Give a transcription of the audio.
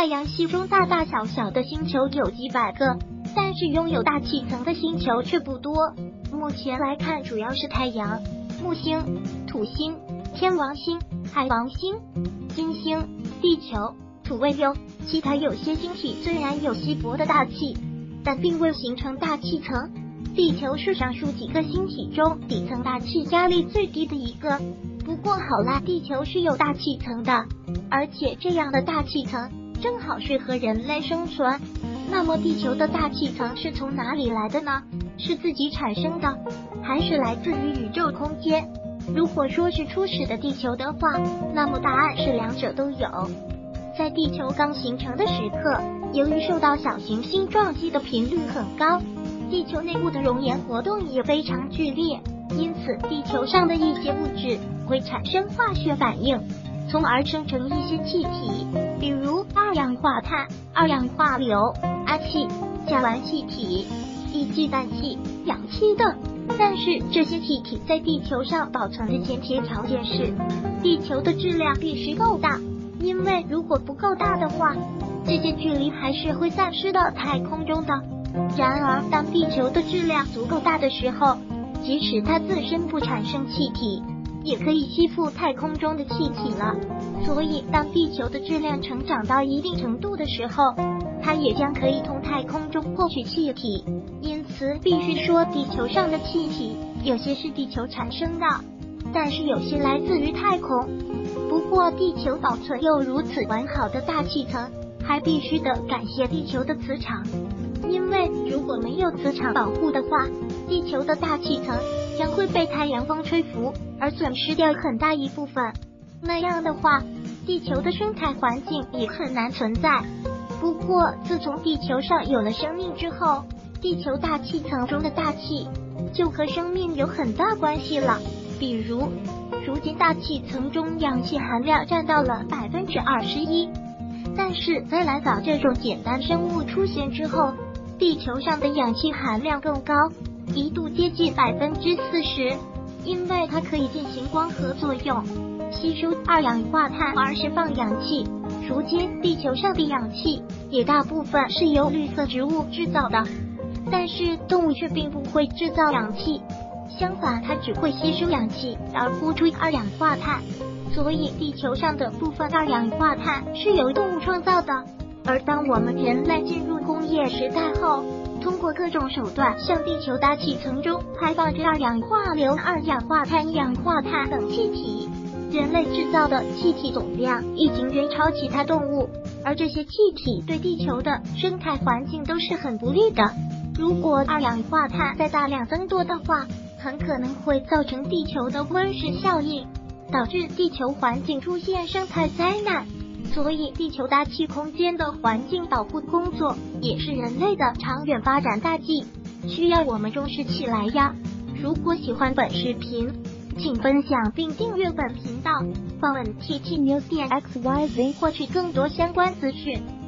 太阳系中大大小小的星球有几百个，但是拥有大气层的星球却不多。目前来看，主要是太阳、木星、土星、天王星、海王星、金星、地球、土卫六。其他有些星体虽然有稀薄的大气，但并未形成大气层。地球是上述几个星体中底层大气压力最低的一个。不过好啦，地球是有大气层的，而且这样的大气层正好适合人类生存。那么地球的大气层是从哪里来的呢？是自己产生的，还是来自于宇宙空间？如果说是初始的地球的话，那么答案是两者都有。在地球刚形成的时刻，由于受到小行星撞击的频率很高，地球内部的熔岩活动也非常剧烈，因此地球上的一些物质会产生化学反应，从而生成一些气体，化碳、二氧化硫、氨气、甲烷气体以及氮气、氧气等。但是这些气体在地球上保存的前提条件是，地球的质量必须够大。因为如果不够大的话，这些距离还是会散失到太空中的。然而，当地球的质量足够大的时候，即使它自身不产生气体，也可以吸附太空中的气体了。所以，当地球的质量成长到一定程度的时候，它也将可以从太空中获取气体。因此，必须说，地球上的气体有些是地球产生的，但是有些来自于太空。不过，地球保存又如此完好的大气层，还必须得感谢地球的磁场。因为如果没有磁场保护的话，地球的大气层将会被太阳风吹拂，而损失掉很大一部分。那样的话，地球的生态环境也很难存在。不过，自从地球上有了生命之后，地球大气层中的大气就和生命有很大关系了。比如，如今大气层中氧气含量占到了百分之二十一，但是在蓝藻这种简单生物出现之后，地球上的氧气含量更高，一度接近百分之四十，因为它可以进行光合作用，吸收二氧化碳而释放氧气。如今地球上的氧气也大部分是由绿色植物制造的，但是动物却并不会制造氧气。相反，它只会吸收氧气而呼出二氧化碳，所以地球上的部分二氧化碳是由动物创造的。而当我们人类进入工业时代后，通过各种手段向地球大气层中排放着二氧化硫、二氧化碳、氧化碳等气体，人类制造的气体总量已经远超其他动物，而这些气体对地球的生态环境都是很不利的。如果二氧化碳在大量增多的话，很可能会造成地球的温室效应，导致地球环境出现生态灾难。所以，地球大气空间的环境保护工作也是人类的长远发展大计，需要我们重视起来呀！如果喜欢本视频，请分享并订阅本频道，访问 T T News 点 X Y Z 获取更多相关资讯。